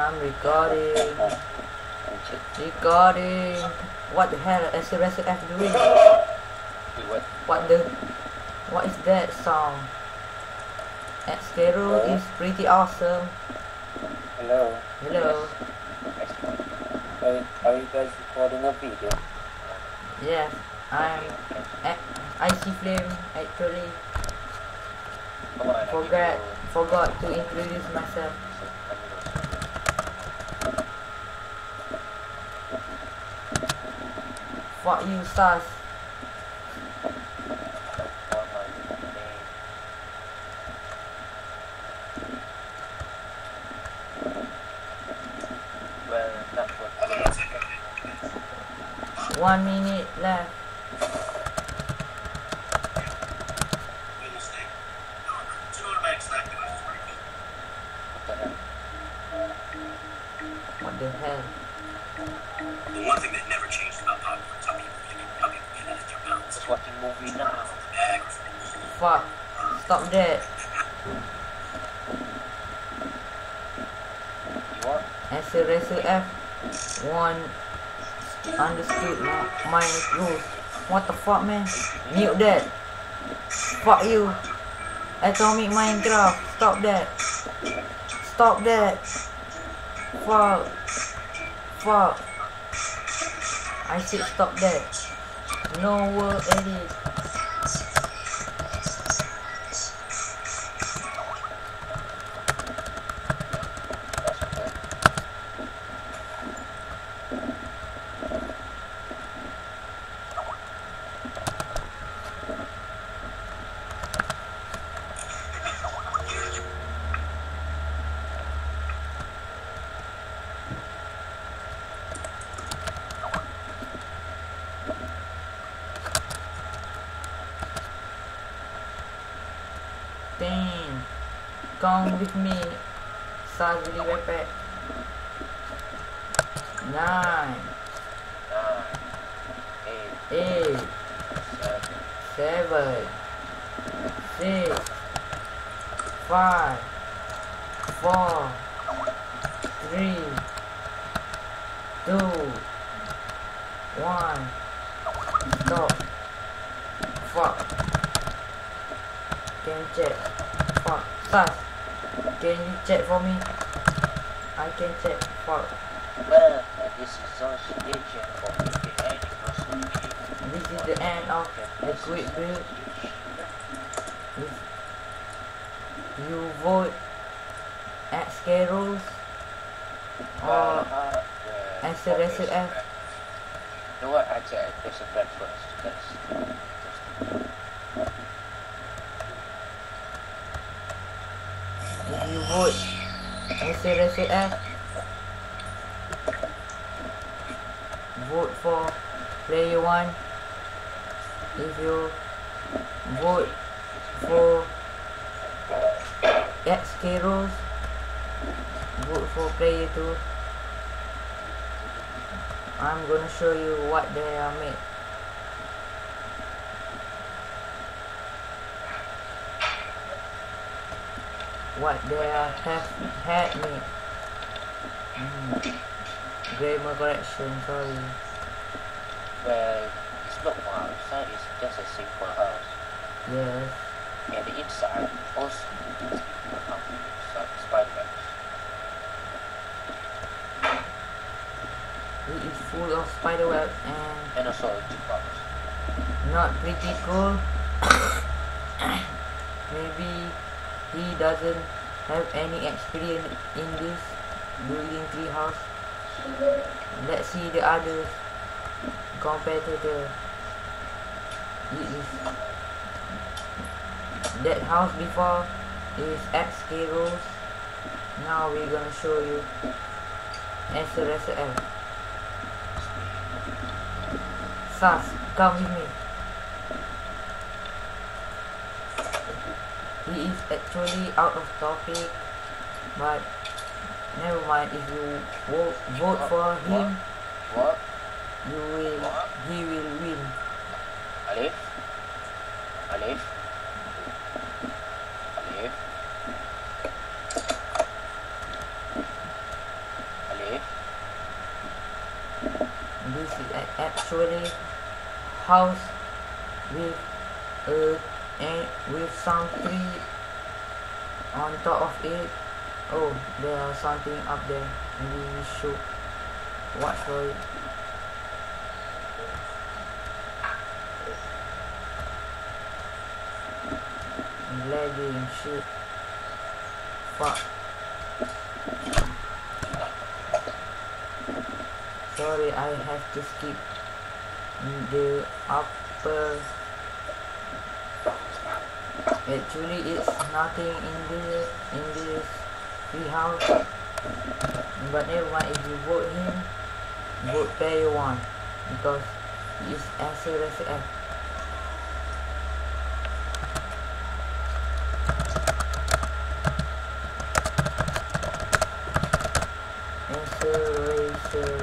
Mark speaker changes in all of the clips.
Speaker 1: I'm recording. Recording. What the hell is the rest F doing?
Speaker 2: What?
Speaker 1: What the? What is that song? Xcaro is pretty awesome.
Speaker 2: Hello.
Speaker 1: Hello.
Speaker 2: Are, are you guys recording a video?
Speaker 1: Yes, I'm at Icy Flame actually.
Speaker 2: Come on, I
Speaker 1: Forgot forgot to introduce myself. You.
Speaker 2: What my name? Well, that's what.
Speaker 1: One minute left. Fuck. Stop that.
Speaker 2: What?
Speaker 1: aceracerf, one understood my, my rules. What the fuck, man? Mute that. Fuck you. Atomic Minecraft. Stop that. Stop that. Fuck. Fuck. I said stop that. No word edit. Damn. Come with me. Really backpack. Nine,
Speaker 2: eight, seven,
Speaker 1: six, five, four, three, two, one. Stop. Fuck. Can you check? Fuck. Sus. Can you check for me? I can check. Fuck.
Speaker 2: Well, this is Zosh Agent for the anniversary.
Speaker 1: This is the end of the quick build. You vote at Scaros or as a F,
Speaker 2: You know what? I press a flag first.
Speaker 1: As a Racer F, vote for player one. If you vote for at Scaros, vote for player two. I'm gonna show you what they are made. What they are have had made. Mm. Grammar correction, sorry.
Speaker 2: well, it's not one outside. It's just a simple house.
Speaker 1: Yes.
Speaker 2: And the inside also is a house. So Spider-Man.
Speaker 1: It is full of spiderweb and
Speaker 2: And also Jukebox.
Speaker 1: not pretty cool. Maybe he doesn't have any experience in this building tree house. Let's see the other competitor. It is that house before is xKrules. Now we're gonna show you SRSL. Sas, come with me. is actually out of topic, but never mind. If you vote, vote what? for him,
Speaker 2: what?
Speaker 1: you will, what? he will win.
Speaker 2: Alif? Alif? Alif? Alif?
Speaker 1: This is actually house with a and with some tree on top of it. Oh there's something up there. Maybe we should watch for it. Lagging shit. Fuck. Sorry I have to skip the upper actually it's nothing in this in this free house but never mind if you vote him vote player one because he is SRSF SRSF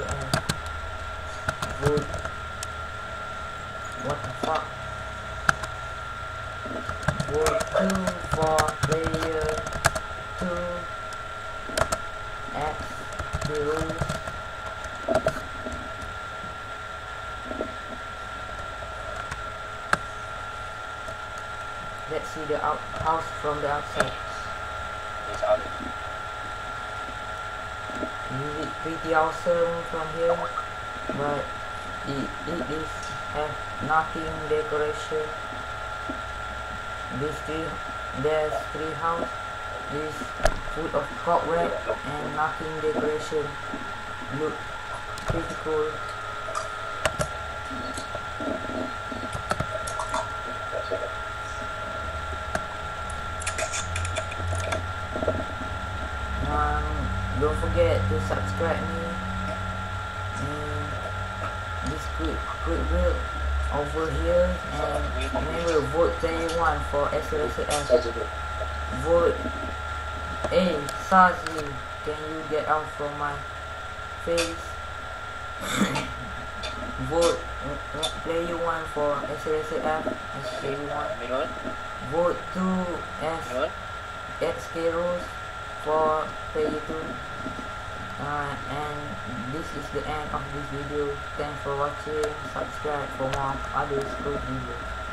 Speaker 1: vote what the fuck vote two for player two X the rules let's see the out house from the outside.
Speaker 2: It's out.
Speaker 1: Is pretty awesome from here but it, it is have nothing decoration. This tree there's tree house is full of cobweb and nothing decoration. Look pretty cool don't forget to subscribe me. And this quick quick build over here. And remember vote player one for SLSS vote hey Sazi. Can you get out from my face? Vote player one for SLSF SK1 vote two S
Speaker 2: Minun?
Speaker 1: XK rules for player 2 uh, and this is the end of this video. Thanks for watching. Subscribe for more other school videos